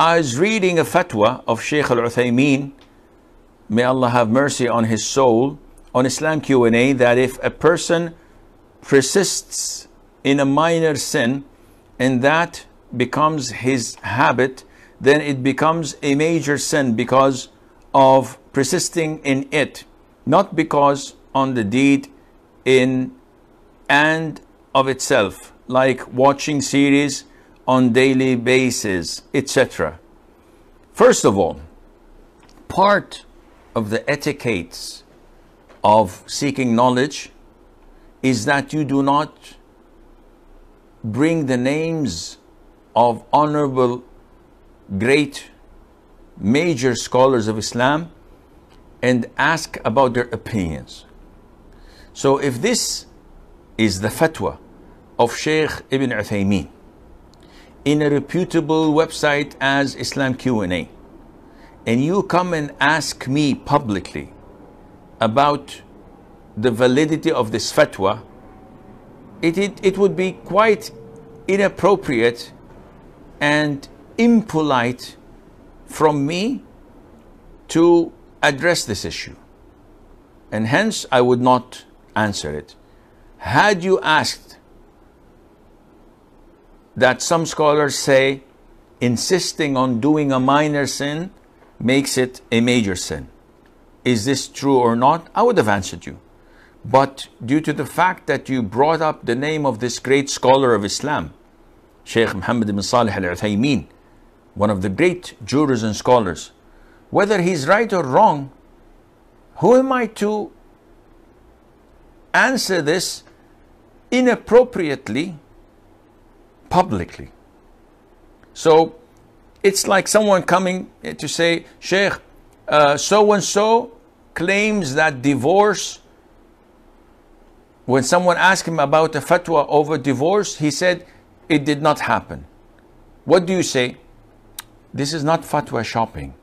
I was reading a fatwa of Sheikh Al Uthaymeen, may Allah have mercy on his soul, on Islam Q&A that if a person persists in a minor sin and that becomes his habit, then it becomes a major sin because of persisting in it, not because on the deed in and of itself, like watching series on daily basis, etc. First of all, part of the etiquettes of seeking knowledge is that you do not bring the names of honorable, great, major scholars of Islam and ask about their opinions. So if this is the fatwa of Sheikh Ibn Uthaymeen, in a reputable website as Islam Q&A and you come and ask me publicly about the validity of this fatwa, it, it, it would be quite inappropriate and impolite from me to address this issue. And hence, I would not answer it. Had you asked that some scholars say insisting on doing a minor sin makes it a major sin. Is this true or not? I would have answered you. But due to the fact that you brought up the name of this great scholar of Islam, Sheikh Muhammad ibn Salih al Uthaymeen, one of the great jurors and scholars, whether he's right or wrong, who am I to answer this inappropriately publicly. So it's like someone coming to say, Sheikh, so and so claims that divorce, when someone asked him about a fatwa over divorce, he said it did not happen. What do you say? This is not fatwa shopping.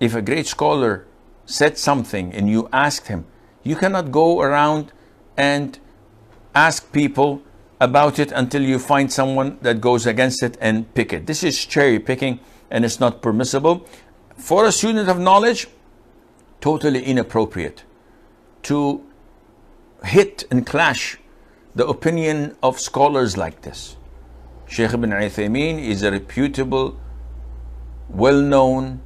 If a great scholar said something and you asked him, you cannot go around and ask people about it until you find someone that goes against it and pick it. This is cherry picking and it's not permissible. For a student of knowledge, totally inappropriate to hit and clash the opinion of scholars like this. Sheikh ibn Uthaymeen is a reputable, well-known,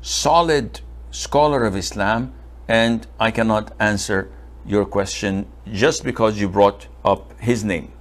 solid scholar of Islam and I cannot answer your question just because you brought up his name.